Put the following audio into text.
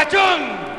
¡Picachón!